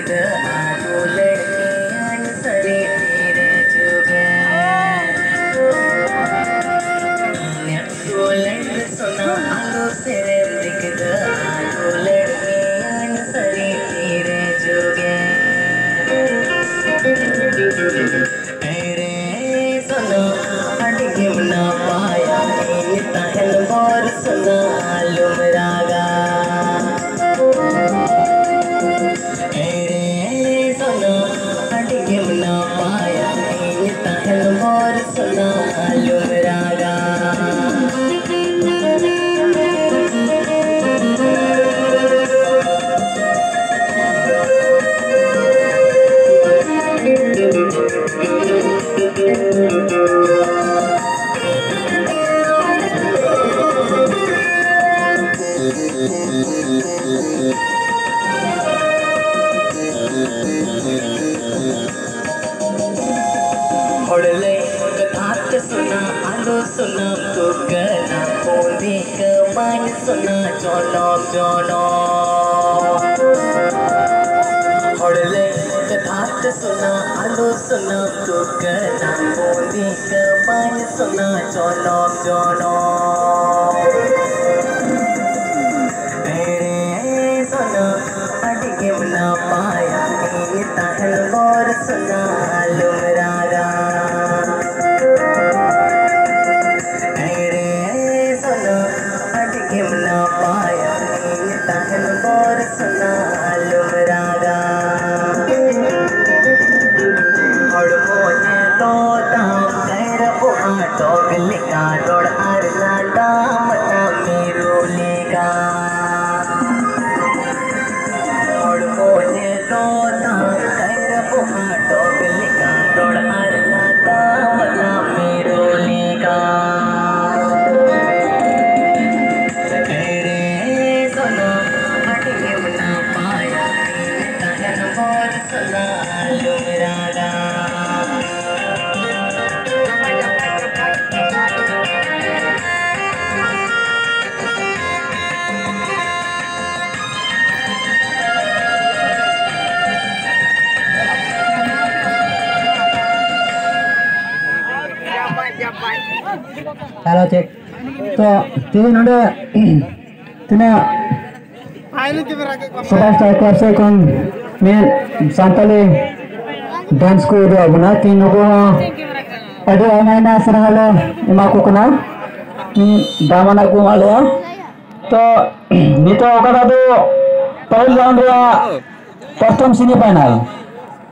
गिरद आजो लड़कियान सरे तेरे जुगे ನೆಟ್ಟುಲೆಂಡ್ ಸುನ ಅಲು ಸೆರೆ ದಿಗದ ಆಟುಲೆಂಡ್ ಮೀಯನ್ ಸರಿ ತೀರೆ ಜೋಗೆ Hold it late. सुनो तो गला बोली कमान सुनो चलो चलो हड़ले कथात सुना आलो सुनो तो गला बोली कमान सुनो चलो चलो हिमना पाया तहन गौर सुना लुमरागा और मोहे तो तम कर उहा डोड़ा Halo cek. Tuh, jadi nunda. Tina. Ayo kita saya men santale dance ko do abuna tin ko ade anaina sarala ima ko kana ni damana ko malwa to nito kada do पहिल round र प्रथम semi final